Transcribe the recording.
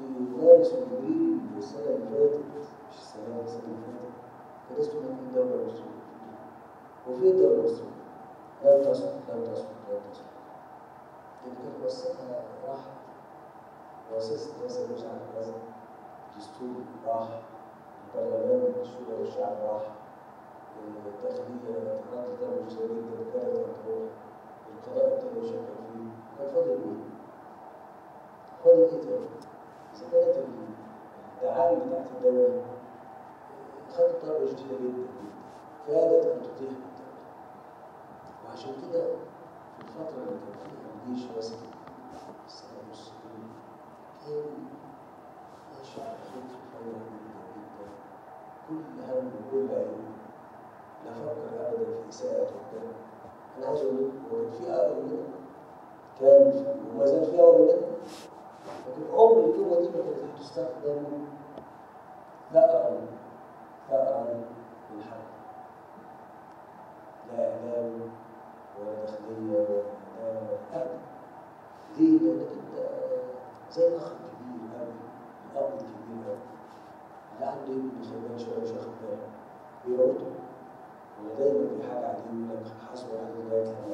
مارس وابريل السنة اللي فاتت مش السنة دي السنة اللي فاتت درست هناك في الدولة المصريه وفي الدولة المصريه لا تصلح لا تصلح لا تصلح اللي كانت وسطها راح مؤسسة رئاسه مش عارف كذا دستور راح البرلمان الشورى والشعب راح. الداخلية انتقالات الدولة مش جدا كانت هتروح القضاء ابتدى يشكل فيه. كان فاضل إيه؟ فاضل إيه تاني؟ اذا كانت الدعايه بتاعت الدولة خدت طريقه جديده جدا كادت ان تطيح بالدولة وعشان كده في الفترة اللي كان فيها الجيش السنة ونص دول كان ماشي على خط رفيع جدا جدا كل هم وكل عين لا فكر ابدا في إساءة الدم أنا عايز أقول لكم هو كان في مننا كان وما زال في اقوى مننا لكن عمر الكلمة دي كانت هتستخدم ثأرا ثأرا للحق لا إعلام ولا داخلية ولا إعلام ولا ابدا ليه؟ لانك أنت زي الاخ الكبير قوي الأب الكبير قوي اللي عنده ابن خلبان شوية مش واخد باله بيموته. ولا دايما في حاجة عليه يقول لك حسبه عليه يفهم